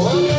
Whoa.